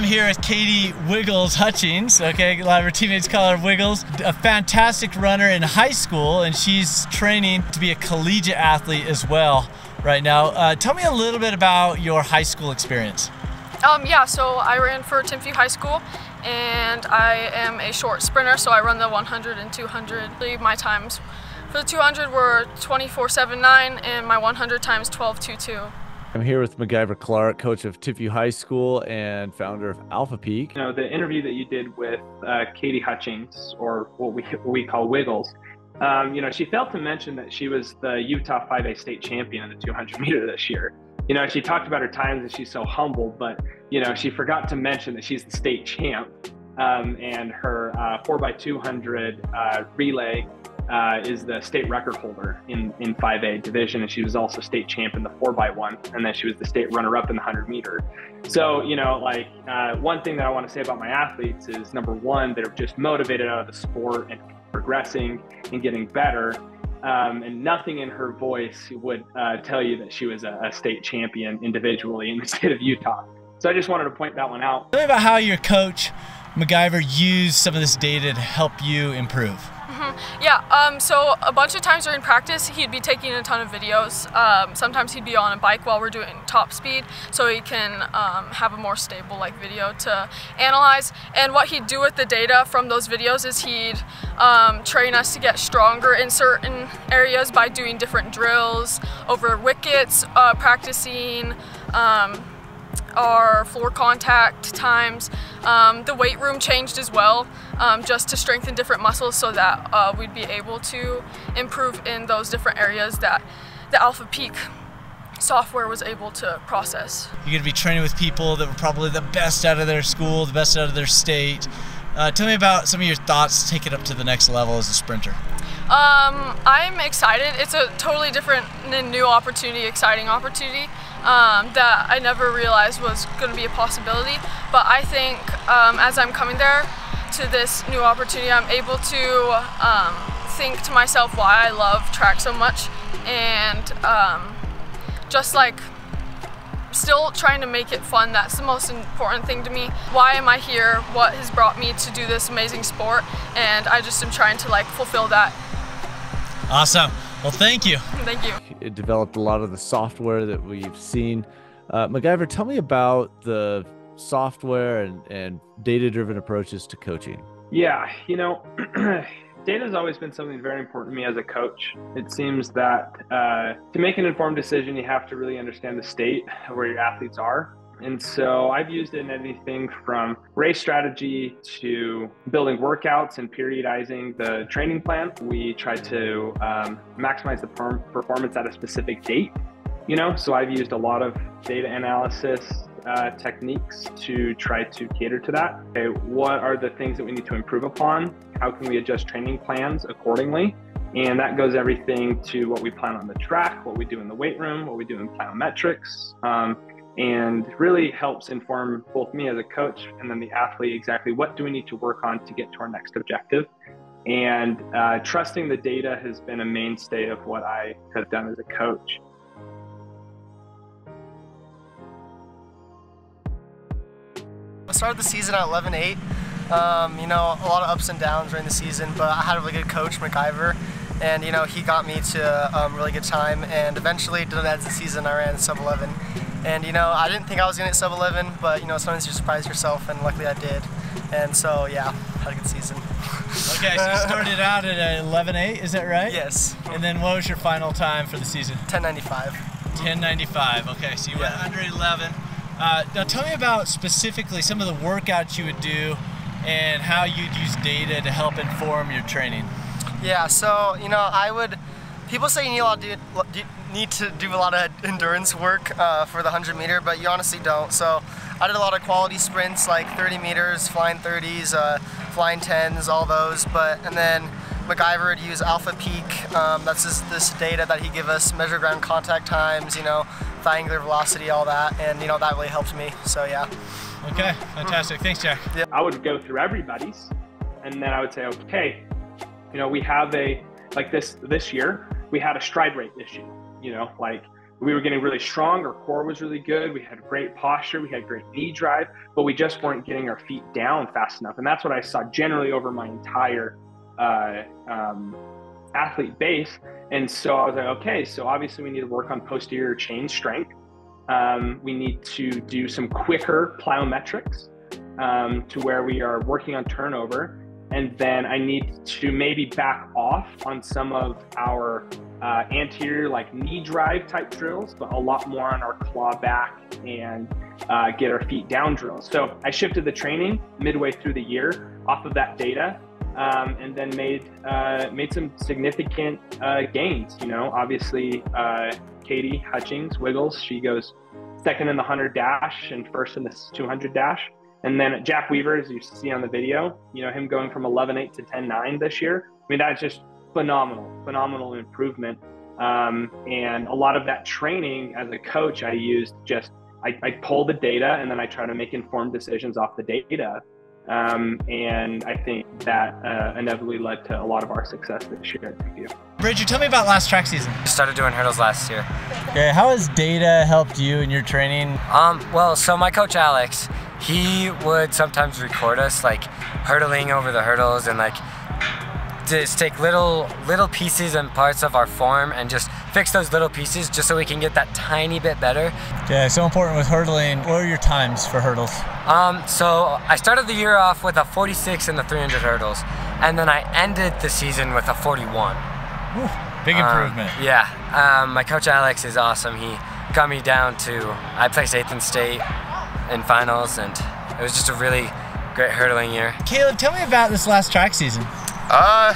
I'm here with Katie Wiggles Hutchins. Okay, a lot of her teammates call her Wiggles. A fantastic runner in high school, and she's training to be a collegiate athlete as well right now. Uh, tell me a little bit about your high school experience. Um, yeah, so I ran for Timpview High School and I am a short sprinter, so I run the 100 and 200. My times for the 200 were 24.79 and my 100 times 12.22. I'm here with MacGyver Clark, coach of Timpview High School and founder of AlphaPeak. You know, the interview that you did with uh, Katie Hutchins, or what we, we call Wiggles, um, you know, she failed to mention that she was the Utah 5A state champion in the 200 meter this year you know, she talked about her times and she's so humble, but you know, she forgot to mention that she's the state champ. Um, and her uh, 4x200 uh, relay uh, is the state record holder in, in 5A division. And she was also state champ in the 4x1. And then she was the state runner up in the 100 meter. So, you know, like uh, one thing that I want to say about my athletes is number one, they're just motivated out of the sport and progressing and getting better um, and nothing in her voice would uh, tell you that she was a, a, state champion individually in the state of Utah. So I just wanted to point that one out. Tell me about how your coach, MacGyver, used some of this data to help you improve. Yeah, um, so a bunch of times during practice, he'd be taking a ton of videos. Um, sometimes he'd be on a bike while we're doing top speed, so he can um, have a more stable like video to analyze. And what he'd do with the data from those videos is he'd um, train us to get stronger in certain areas by doing different drills over wickets, uh, practicing um, our floor contact times. Um, the weight room changed as well, um, just to strengthen different muscles so that uh, we'd be able to improve in those different areas that the AlphaPeak software was able to process. You're going to be training with people that were probably the best out of their school, the best out of their state. Uh, tell me about some of your thoughts to take it up to the next level as a sprinter. Um, I'm excited. It's a totally different and new opportunity, exciting opportunity um, that I never realized was going to be a possibility. But I think um, as I'm coming there to this new opportunity, I'm able to um, think to myself why I love track so much and um, just like still trying to make it fun. That's the most important thing to me. Why am I here? What has brought me to do this amazing sport? And I just am trying to like fulfill that. Awesome. Well, thank you. Thank you. It developed a lot of the software that we've seen. Uh, MacGyver, tell me about the software and, and data driven approaches to coaching. Yeah, you know, data has always been something very important to me as a coach. It seems that uh, to make an informed decision, you have to really understand the state of where your athletes are and so I've used it in anything from race strategy to building workouts and periodizing the training plan. We try to um, maximize the performance at a specific date. You know, so I've used a lot of data analysis uh, techniques to try to cater to that. Okay, what are the things that we need to improve upon? How can we adjust training plans accordingly? And that goes everything to what we plan on the track, what we do in the weight room, what we do in plyometrics, um, and really helps inform both me as a coach and then the athlete exactly what do we need to work on to get to our next objective. And uh, trusting the data has been a mainstay of what I have done as a coach. Started the season at 11-8. Um, you know, a lot of ups and downs during the season, but I had a really good coach, MacGyver, and you know, he got me to a um, really good time. And eventually, to the end of the season, I ran sub 11, and you know, I didn't think I was gonna hit sub 11, but you know, sometimes you surprise yourself, and luckily I did. And so yeah, had a good season. okay, so you started out at 11.8, is that right? Yes. And then what was your final time for the season? 10.95. 10.95. Okay, so you yeah. went under 11. Uh, now tell me about specifically some of the workouts you would do and how you'd use data to help inform your training. Yeah, so you know, I would. People say you need a lot need to do a lot of endurance work uh, for the 100 meter, but you honestly don't. So I did a lot of quality sprints, like 30 meters, flying 30s, uh, flying 10s, all those. But and then MacGyver would use AlphaPeak. Um, that's this, this data that he give us, measure ground contact times, you know, thigh angular velocity, all that, and you know that really helped me. So yeah. Okay, fantastic. Thanks, Jack. Yeah. I would go through everybody's, and then I would say, okay, you know, we have a like this this year we had a stride rate issue you know, like we were getting really strong. Our core was really good. We had great posture. We had great knee drive, but we just weren't getting our feet down fast enough. And that's what I saw generally over my entire uh, um, athlete base. And so I was like, okay, so obviously we need to work on posterior chain strength. Um, we need to do some quicker plyometrics um, to where we are working on turnover. And then I need to maybe back off on some of our uh, anterior, like knee drive type drills, but a lot more on our claw back and uh, get our feet down drills. So I shifted the training midway through the year off of that data um, and then made uh, made some significant uh, gains. You know, obviously, uh, Katie Hutchins Wiggles, she goes second in the 100 dash and first in the 200 dash. And then Jack Weaver, as you see on the video, you know, him going from 11.8 to 10.9 this year. I mean, that's just phenomenal, phenomenal improvement. Um, and a lot of that training as a coach, I used just, I, I pull the data and then I try to make informed decisions off the data. Um, and I think that uh, inevitably led to a lot of our success this year at TPU. Bridger, tell me about last track season. I Started doing hurdles last year. Okay, how has data helped you in your training? Um, well, so my coach Alex, he would sometimes record us like hurdling over the hurdles and like just take little little pieces and parts of our form and just fix those little pieces just so we can get that tiny bit better. Okay, so important with hurdling. What are your times for hurdles? Um, so I started the year off with a 46 in the 300 hurdles, and then I ended the season with a 41. Ooh, big Um, improvement. yeah, um, my coach Alex is awesome. He got me down to I placed eighth in state in finals, and it was just a really great hurdling year. Caleb, tell me about this last track season. Uh,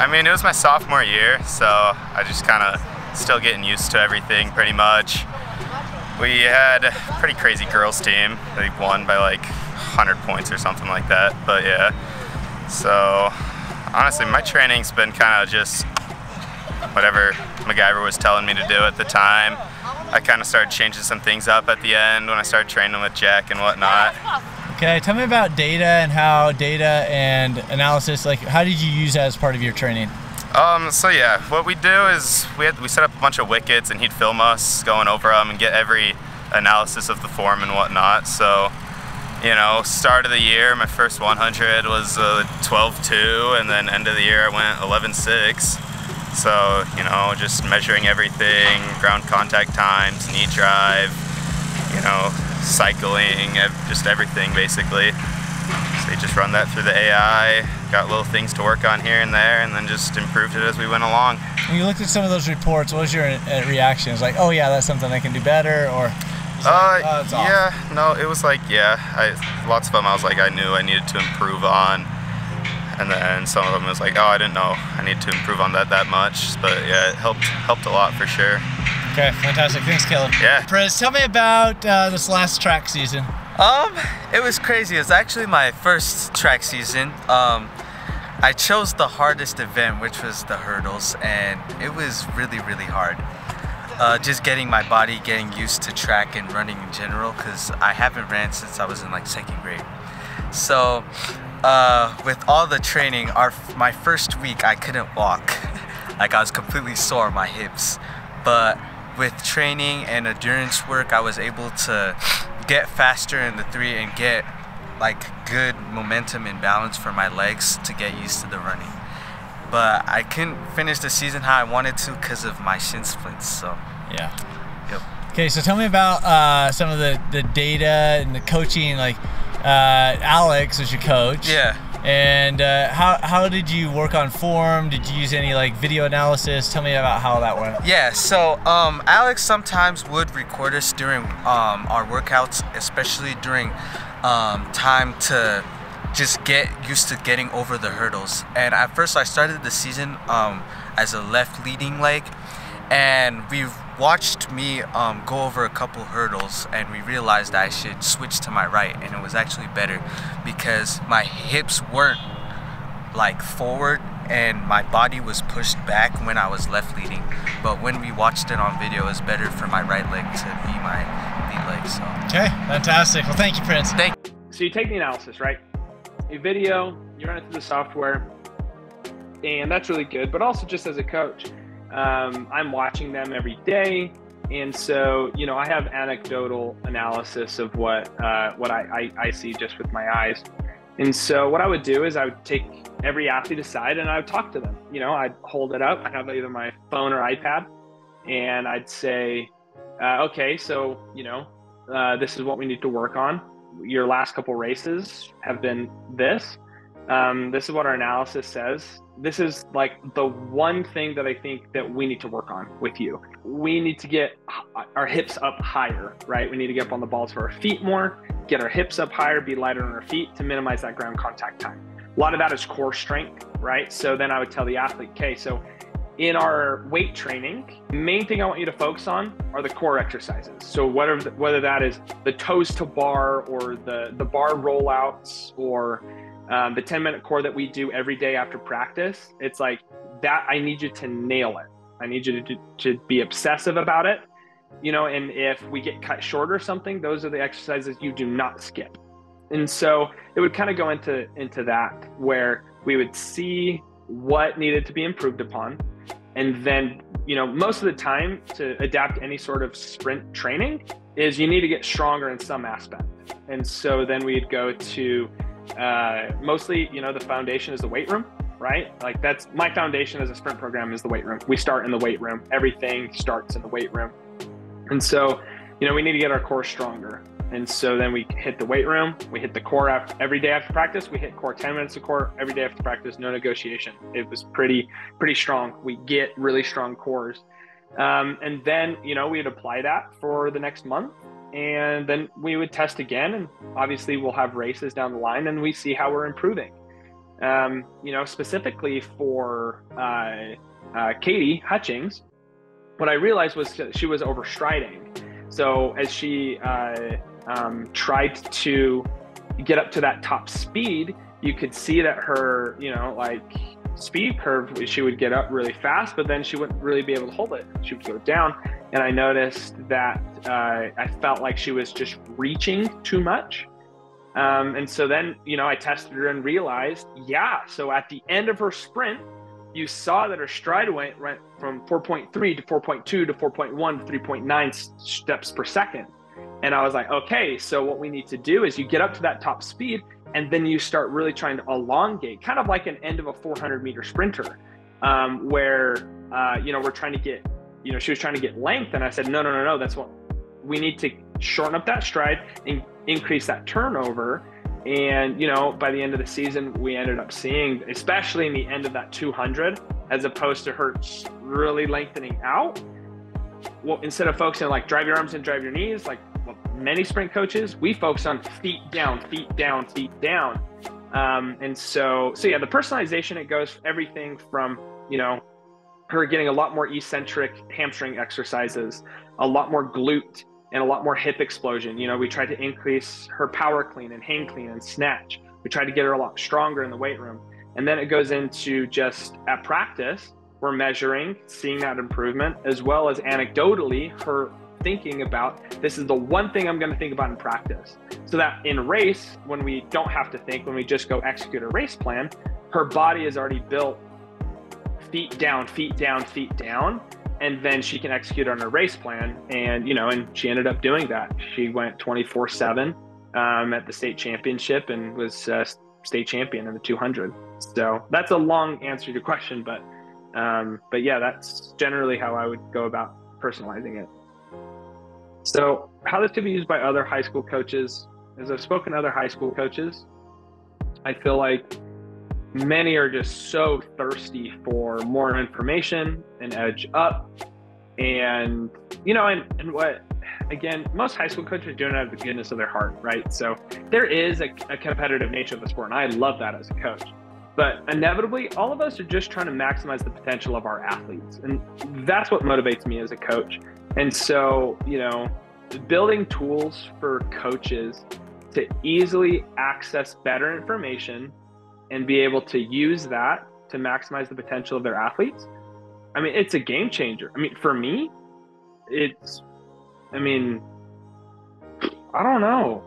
I mean, it was my sophomore year, so I just kind of still getting used to everything pretty much. We had a pretty crazy girls team. They won by like 100 points or something like that. But yeah, so honestly, my training's been kind of just whatever MacGyver was telling me to do at the time. I kind of started changing some things up at the end when I started training with Jack and whatnot. Okay, tell me about data and how data and analysis, like how did you use that as part of your training? Um, so yeah, what we do is we had, we set up a bunch of wickets and he'd film us going over them and get every analysis of the form and whatnot. So, you know, start of the year, my first 100 was uh, 12-2, and then end of the year I went 11-6. So, you know, just measuring everything, ground contact times, knee drive, you know, cycling, just everything basically. So you just run that through the AI, got little things to work on here and there, and then just improved it as we went along. When you looked at some of those reports, what was your uh, reaction? It's like, oh yeah, that's something I can do better, or Uh, "Oh, it's off." yeah, no, it was like, yeah, I, lots of them I was like, I knew I needed to improve on. And then some of them was like, oh, I didn't know I need to improve on that that much. But yeah, it helped helped a lot for sure. Okay, fantastic. Thanks, Caleb. Yeah. Prez, tell me about uh, this last track season. Um, it was crazy. It was actually my first track season. Um, I chose the hardest event, which was the hurdles, and it was really, really hard. Uh, just getting my body getting used to track and running in general, because I haven't ran since I was in like second grade. So, uh, with all the training, our my first week I couldn't walk. like I was completely sore on my hips. But with training and endurance work, I was able to get faster in the three and get like good momentum and balance for my legs to get used to the running. But I couldn't finish the season how I wanted to because of my shin splints. So, Yeah. yep. Okay, so tell me about uh, some of the, the data and the coaching. Like, uh, Alex was your coach. Yeah. And uh, how, how did you work on form? Did you use any like video analysis? Tell me about how that went. Yeah, so um, Alex sometimes would record us during um, our workouts, especially during um, time to just get used to getting over the hurdles. And at first, I started the season um, as a left leading leg, and we've watched me um, go over a couple hurdles, and we realized I should switch to my right, and it was actually better because my hips weren't like forward and my body was pushed back when I was left leading. But when we watched it on video, it's better for my right leg to be my lead leg. So Okay, fantastic. Well, thank you, Prince. thank So you take the analysis, right? A video, you run it through the software, and that's really good. But also, just as a coach, um, I'm watching them every day. And so, you know, I have anecdotal analysis of what uh, what I, I, I see just with my eyes. And so, what I would do is I would take every athlete aside and I would talk to them. You know, I'd hold it up. I have either my phone or iPad, and I'd say, uh, "Okay, so you know, uh, this is what we need to work on. Your last couple races have been this. Um, this is what our analysis says. This is like the one thing that I think that we need to work on with you. We need to get our hips up higher, right? We need to get up on the balls of our feet more, get our hips up higher, be lighter on our feet to minimize that ground contact time. A lot of that is core strength, right? So then I would tell the athlete, okay, so in our weight training, main thing I want you to focus on are the core exercises. So whether whether that is the toes to bar or the the bar rollouts or um, the 10 minute core that we do every day after practice, it's like that. I need you to nail it. I need you to, to be obsessive about it. You know, and if we get cut short or something, those are the exercises you do not skip. And so it would kind of go into into that where we would see what needed to be improved upon and then, you know, most of the time to adapt any sort of sprint training is you need to get stronger in some aspect. And so then we'd go to uh, mostly, you know, the foundation is the weight room, right? Like that's my foundation as a sprint program is the weight room. We start in the weight room. Everything starts in the weight room. And so, you know, we need to get our core stronger. And so then we hit the weight room, we hit the core after, every day after practice. We hit core 10 minutes of core every day after practice, no negotiation. It was pretty, pretty strong. We get really strong cores. Um, and then, you know, we'd apply that for the next month. And then we would test again. And obviously, we'll have races down the line and we see how we're improving. Um, you know, specifically for uh, uh, Katie Hutchins, what I realized was she was overstriding. So as she, uh, um, tried to get up to that top speed, you could see that her, you know, like speed curve, she would get up really fast, but then she wouldn't really be able to hold it. She would go down. And I noticed that uh, I felt like she was just reaching too much. Um, and so then, you know, I tested her and realized, yeah. So at the end of her sprint, you saw that her stride went, went from 4.3 to 4.2 to 4.1 to 3.9 steps per second. And I was like, okay, so what we need to do is you get up to that top speed and then you start really trying to elongate, kind of like an end of a 400 meter sprinter, um, where, uh, you know, we're trying to get, you know, she was trying to get length. And I said, no, no, no, no, that's what we need to shorten up that stride and increase that turnover. And, you know, by the end of the season, we ended up seeing, especially in the end of that 200, as opposed to her really lengthening out. Well, instead of focusing on like drive your arms and drive your knees, like many sprint coaches, we focus on feet down, feet down, feet down. Um, and so, so yeah, the personalization, it goes everything from, you know, her getting a lot more eccentric hamstring exercises, a lot more glute and a lot more hip explosion. You know, we try to increase her power clean and hang clean and snatch. We try to get her a lot stronger in the weight room. And then it goes into just at practice, we're measuring, seeing that improvement, as well as anecdotally her thinking about this is the one thing I'm going to think about in practice. So that in race, when we don't have to think, when we just go execute a race plan, her body is already built feet down, feet down, feet down. And then she can execute on her race plan. And, you know, and she ended up doing that. She went 24 um, 7 at the state championship and was uh, state champion in the 200. So that's a long answer to your question, but um, but yeah, that's generally how I would go about personalizing it. So, how this could be used by other high school coaches, as I've spoken to other high school coaches, I feel like many are just so thirsty for more information and edge up. And, you know, and, and what, again, most high school coaches do it out of the goodness of their heart, right? So there is a, a competitive nature of the sport, and I love that as a coach. But inevitably, all of us are just trying to maximize the potential of our athletes. And that's what motivates me as a coach. And so, you know, building tools for coaches to easily access better information and be able to use that to maximize the potential of their athletes. I mean, it's a game changer. I mean, for me, it's, I mean, I don't know.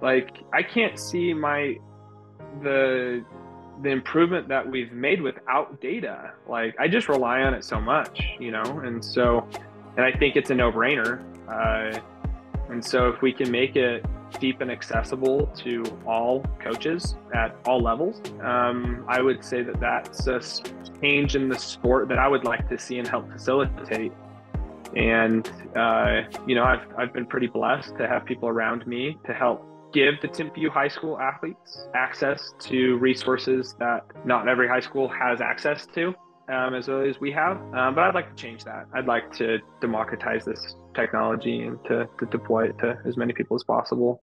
Like, I can't see my, the, the improvement that we've made without data. Like, I just rely on it so much, you know? And so, and I think it's a no-brainer. Uh, and so if we can make it deep and accessible to all coaches at all levels, um, I would say that that's a change in the sport that I would like to see and help facilitate. And uh, you know, I've I've been pretty blessed to have people around me to help give the Timpview High School athletes access to resources that not every high school has access to um, as early as we have. Um, but I'd like to change that. I'd like to democratize this technology and to, to deploy it to as many people as possible.